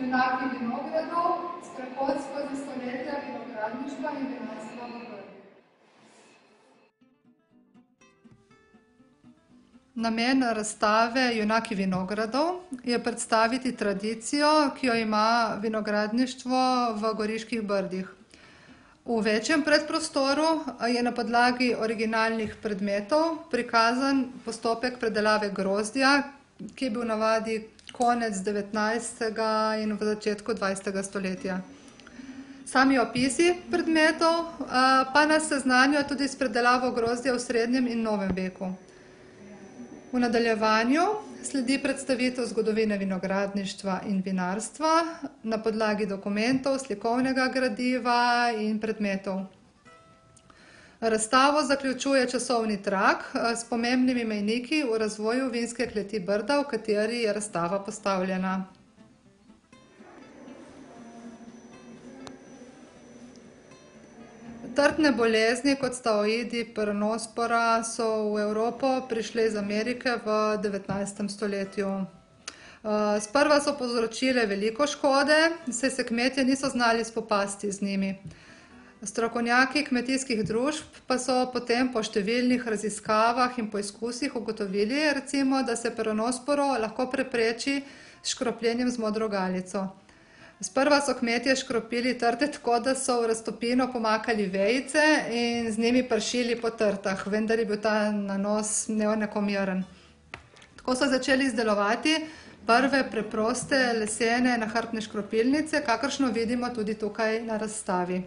junaki vinogradov, sprehod skozi stoletja vinogradništva in vinarstva v Brdi. Namen razstave Junaki vinogradov je predstaviti tradicijo, ki jo ima vinogradništvo v Goriških brdih. V večjem predprostoru je na podlagi originalnih predmetov prikazan postopek predelave grozdja, ki je bil navadi konec devetnajstega in v začetku dvajsetega stoletja. Sami opisi predmetov, pa nas seznanijo tudi s predelavo grozdja v srednjem in novem veku. V nadaljevanju sledi predstavitev zgodovine vinogradništva in vinarstva na podlagi dokumentov, slikovnega gradiva in predmetov. Razstavo zaključuje časovni trak, s pomembnimi mejniki v razvoju vinske kleti Brda, v kateri je razstava postavljena. Trtne bolezni, kot sta oidi, peronospora, so v Evropo prišle iz Amerike v devetnajstem stoletju. sprva so povzročile veliko škode, saj se kmetje niso znali spopasti z njimi. Strokovnjaki kmetijskih družb pa so potem po številnih raziskavah in poizkusih ugotovili, recimo, da se peronosporo lahko prepreči s škropljenjem z modro galico. Sprva so kmetje škropili trte tako, da so v raztopino pomakali vejice in z njimi pršili po trtah, vendar je bil ta nanos neenakomeren. Tako so začeli izdelovati prve preproste lesene nahrbtne škropilnice, kakršno vidimo tudi tukaj na razstavi.